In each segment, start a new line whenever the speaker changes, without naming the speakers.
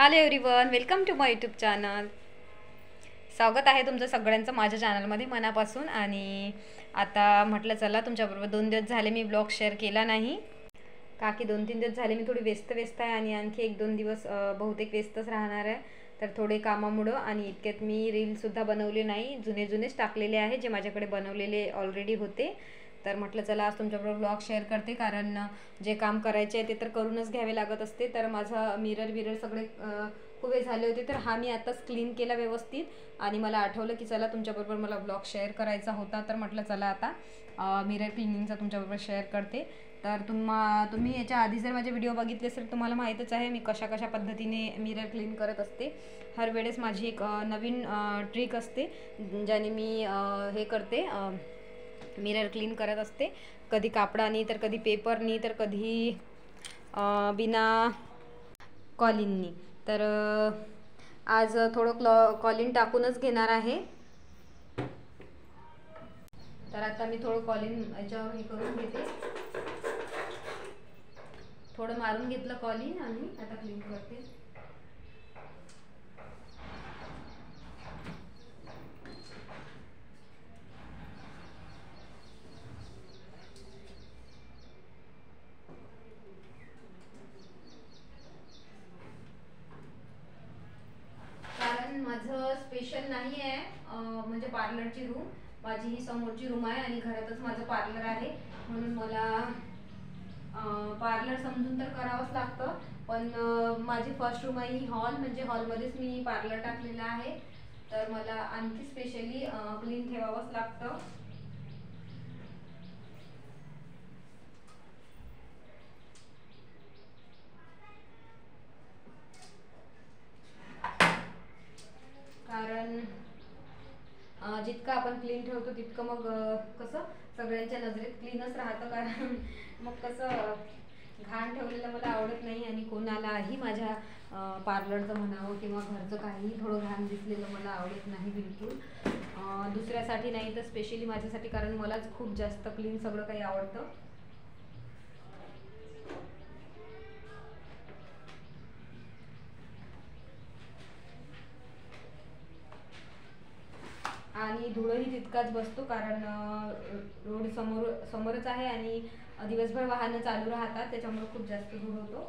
Hello everyone welcome to my YouTube channel स्वागत आहे तुमचं सगळ्यांचं माझ्या चॅनलमध्ये मनापासून आणि आता म्हटलं चला तुमच्याबरोबर दोन दिवस झाले मी ब्लॉग शेअर केला नाही. का की दोन तीन दिवस झाले मी थोडी व्यस्त व्यस्त आहे आणि आणखी एक दोन दिवस बहुतेक व्यस्तच राहणार आहे. तर थोडे कामामुळं आणि इतक्यात मी रीलसुद्धा बनवले नाही. जुने जुनेच टाकलेले आहे जे माझ्याकडे बनवलेले ऑलरेडी होते. तर म्हटलं चला आज तुमच्याबरोबर ब्लॉग शेअर करते कारण जे काम करायचे आहे ते तर करूनच घ्यावे लागत असते. तर माझा मिरर बिरर सगळे खूप खूप झाले होते. तर हा मी आताच क्लीन केला व्यवस्थित. आणि मला आठवलं की चला तुमच्याबरोबर मला ब्लॉग शेअर करायचा होता. तर म्हटलं चला आता मिरर क्लिनिंगचा तुमच्याबरोबर शेअर करते. तर तुम्हा तुम्ही याच्या आधी जर माझे व्हिडिओ बघितले असेल तुम्हाला माहीतच आहे मी कशा कशा पद्धतीने मिरर क्लीन करत असते. हर वेळेस माझी एक नवीन ट्रिक असते ज्याने मी हे करते मिरर क्लीन करत असते. कधी कापडानी तर कधी पेपरनी तर कधी बिना कॉलिननी. तर आज थोडं क्लॉ कॉलिन टाकूनच घेणार आहे. तर आता मी थोडं कॉलिन याच्यावर हे करून घेते. थोडं मारून घेतलं कॉलिन आणि आता क्लीन करते कारण माझं स्पेशल नाही आहे म्हणजे पार्लरची रूम माझी ही समोरची रूम आहे आणि घरातच माझं पार्लर आहे. म्हणून मला पार्लर समजून तर करावंच लागतं. पण माझी फर्स्ट रूम आहे ही हॉल म्हणजे हॉलमध्येच मी पार्लर टाकलेलं आहे. तर मला आणखी स्पेशली क्लीन ठेवावंच लागतं कारण अं, जितकं आपण क्लीन ठेवतो तितकं मग कसं सगळ्यांच्या नजरेत क्लीनच राहतं कारण मग कसं घाण ठेवलेलं मला आवडत नाही आणि कोणालाही माझ्या पार्लरचं म्हणावं किंवा घरचं काहीही थोडं घाण दिसलेलं मला आवडत नाही बिलकुल. दुसऱ्यासाठी नाही तर स्पेशली माझ्यासाठी कारण मलाच खूप जास्त क्लीन सगळं काही आवडतं आणि धुळही तितकाच बसतो कारण रोड समोर समोरच आहे आणि दिवसभर वाहनं चालू राहतात त्याच्यामुळे खूप जास्त धूळ होतो.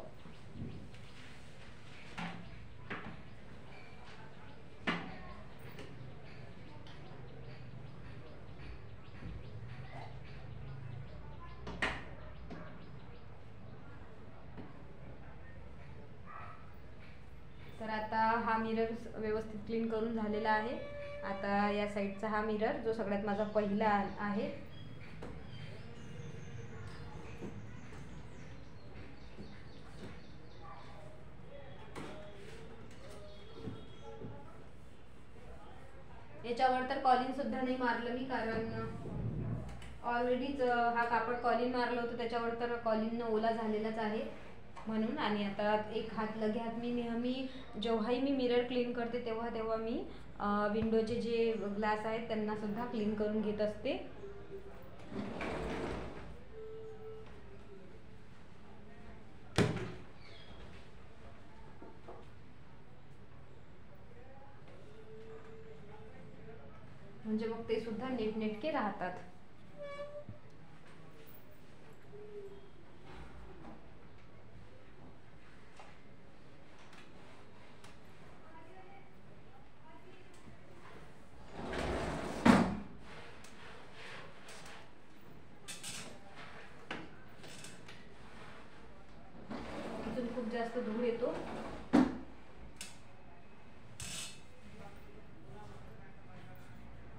तर आता हा मिरर व्यवस्थित क्लीन करून झालेला आहे. आता या साईडचा हा मिरर जो सगळ्यात माझा पहिला आहे. याच्यावर तर कॉलिंग सुद्धा नाही मारलं मी कारण ऑलरेडीच हा कापड कॉलिन मारलं होतं त्याच्यावर तर कॉलिननं ओला झालेलाच आहे. म्हणून आणि आता एक हात लगे हात मी नेहमी जेव्हाही मी मिरर क्लीन करते तेव्हा तेव्हा मी विंडोचे जे ग्लास आहेत त्यांनासुद्धा क्लीन करून घेत असते. म्हणजे मग ते सुद्धा नीटनेटके राहतात इथून खूप जास्त धूळ येतो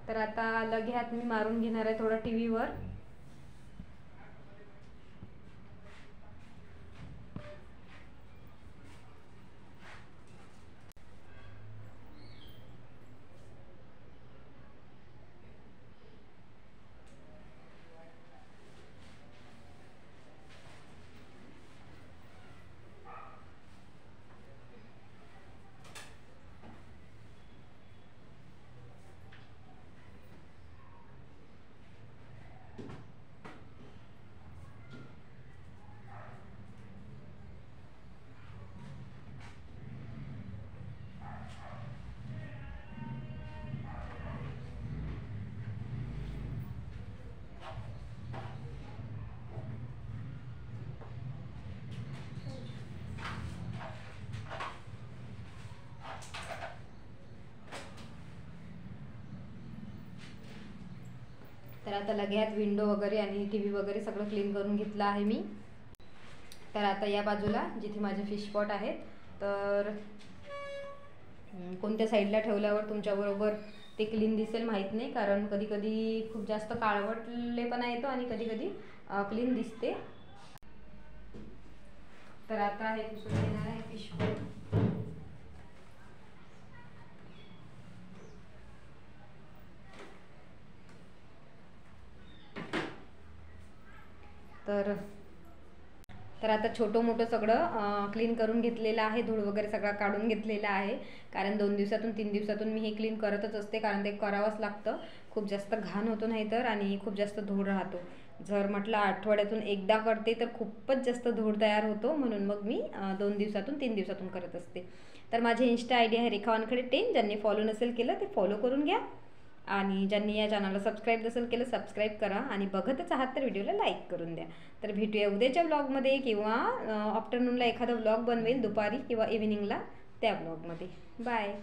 तर आता लगे हात मी मारून घेणार आहे थोडं टी व्हीवर तर आता लगेच विंडो वगैरे आणि टी व्ही वगैरे सगळं क्लीन करून घेतलं आहे मी. तर आता या बाजूला जिथे माझे फिश पॉट आहेत तर कोणत्या साईडला ठेवल्यावर तुमच्याबरोबर ते क्लीन दिसेल माहीत नाही कारण कधी कधी खूप जास्त काळवटलेपणा येतो आणि कधी कधी क्लीन दिसते. तर आता हे पुसून घेणार आहे फिश पॉट तर तर आता छोटं मोठं सगळं क्लीन करून घेतलेलं आहे. धूळ वगैरे सगळा काढून घेतलेला आहे. कारण दोन दिवसातून तीन दिवसातून मी हे क्लीन करतच असते. कारण ते करावंच लागतं. खूप जास्त घाण होतो नाही तर आणि खूप जास्त धूळ राहतो. जर म्हटलं आठवड्यातून एकदा करते तर खूपच जास्त धूळ तयार होतो. म्हणून मग मी दोन दिवसातून तीन दिवसातून करत असते. तर माझी इन्स्टा आय डी आहे रेखा वानखडे टेन ज्यांनी फॉलो नसेल केलं ते फॉलो करून घ्या. आणि ज्यांनी या चॅनलला सबस्क्राईब नसेल केलं सबस्क्राईब करा आणि बघतच आहात तर व्हिडिओला लाईक करून द्या. तर भेटूया उद्याच्या ब्लॉगमध्ये किंवा आफ्टरनूनला एखादा ब्लॉग बनवेल दुपारी किंवा इव्हिनिंगला त्या ब्लॉगमध्ये बाय